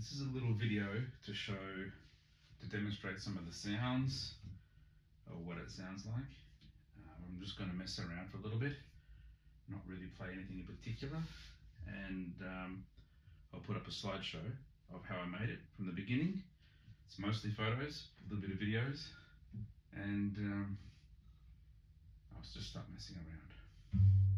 this is a little video to show, to demonstrate some of the sounds or what it sounds like. Uh, I'm just going to mess around for a little bit, not really play anything in particular, and um, I'll put up a slideshow of how I made it from the beginning. It's mostly photos, a little bit of videos, and um, I'll just start messing around.